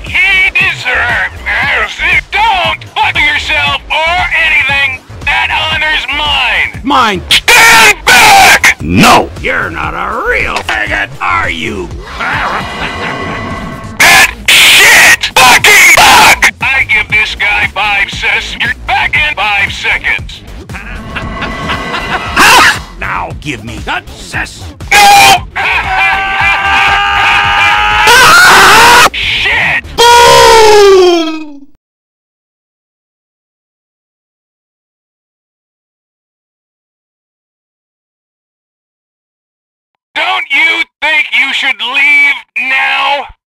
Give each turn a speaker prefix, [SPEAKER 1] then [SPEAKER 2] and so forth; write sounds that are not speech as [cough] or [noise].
[SPEAKER 1] what he deserved! Don't fuck yourself or anything! That honor's mine!
[SPEAKER 2] Mine!
[SPEAKER 1] Stand back!
[SPEAKER 2] No! You're not a real faggot, are you? [laughs]
[SPEAKER 1] That shit! Fucking fuck! I give this guy five cents. You're back in five seconds. [laughs]
[SPEAKER 2] Now give me that cess.
[SPEAKER 1] No! You should leave now?